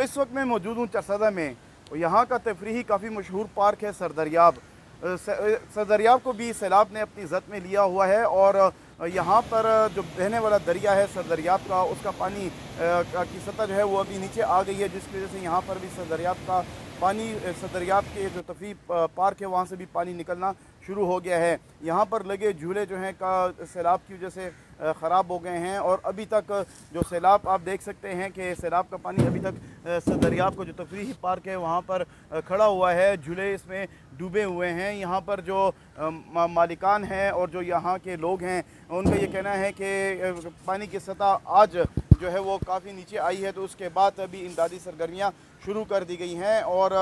बिल्कुल इस वक्त मैं मौजूद हूँ चरसदा में और यहाँ का तफरी काफ़ी मशहूर पार्क है सरदरियाब सरदरियाब को भी सैलाब ने अपनी जद में लिया हुआ है और यहाँ पर जो बहने वाला दरिया है सरदरियाब का, उसका पानी की सतह जो है वो अभी नीचे आ गई है, जिसकी वजह से यहाँ पर भी सरदरियाब का पानी सदरियाब के जो तफरी पार्क है, वहाँ से भी पानी निकलना शुरू हो गया है। यहाँ पर लगे झूले जो हैं का सैलाब की वजह से ख़राब हो गए हैं और अभी तक जो सैलाब, आप देख सकते हैं कि सैलाब का पानी अभी तक दरियाब का जो तफरी पार्क है, वहाँ पर खड़ा हुआ है। झूले इसमें डूबे हुए हैं। यहाँ पर जो मालिकान हैं और जो यहाँ के लोग हैं, उनका ये कहना है कि पानी की सतह आज जो है वो काफ़ी नीचे आई है तो उसके बाद अभी इमदादी सरगर्मियाँ शुरू कर दी गई हैं और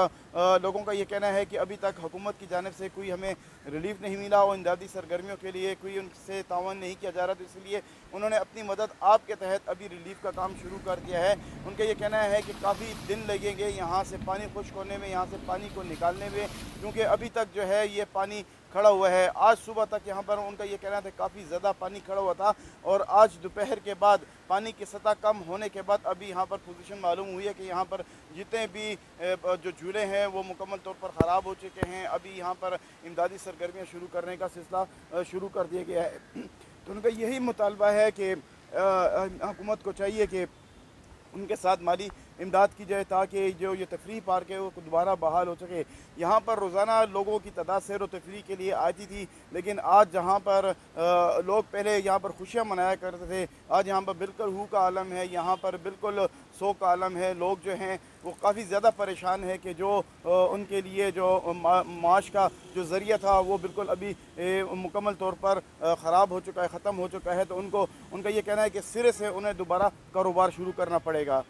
लोगों का ये कहना है कि अभी तक हुकूमत की जानब से कोई हमें रिलीफ नहीं मिला और इमदादी सरगर्मियों के लिए कोई उनसे तावन नहीं किया जा रहा तो इसलिए उन्होंने अपनी मदद आपके तहत अभी रिलीफ का काम शुरू कर दिया है। उनका ये कहना है कि काफ़ी दिन लगेंगे यहाँ से पानी खुश्क होने में, यहाँ से पानी को निकालने में, क्योंकि अभी तक जो है ये पानी खड़ा हुआ है। आज सुबह तक यहाँ पर उनका ये कहना था, काफ़ी ज़्यादा पानी खड़ा हुआ था और आज दोपहर के बाद पानी की सतह कम होने के बाद अभी यहाँ पर पोजीशन मालूम हुई है कि यहाँ पर जितने भी जो झूले हैं, वो मुकम्मल तौर पर ख़राब हो चुके हैं। अभी यहाँ पर इमदादी सरगर्मियाँ शुरू करने का सिलसिला शुरू कर दिया गया है। तो उनका यही मुतालबा है कि हुकूमत को चाहिए कि उनके साथ माली इमदाद की जाए ताकि जो ये तफरी पार्क है वो दोबारा बहाल हो सके। यहाँ पर रोज़ाना लोगों की तादाद सैर व तफरी के लिए आती थी, लेकिन आज जहाँ पर लोग पहले यहाँ पर खुशियाँ मनाया करते थे, आज यहाँ पर बिल्कुल हु का आलम है, यहाँ पर बिल्कुल सो का आलम है। लोग जो हैं वो काफ़ी ज़्यादा परेशान है कि जो उनके लिए जो माश का जो ज़रिया था वो बिल्कुल अभी मुकम्मल तौर पर ख़राब हो चुका है, ख़त्म हो चुका है तो उनको, उनका ये कहना है कि सिरे से उन्हें दोबारा कारोबार शुरू करना पड़ेगा।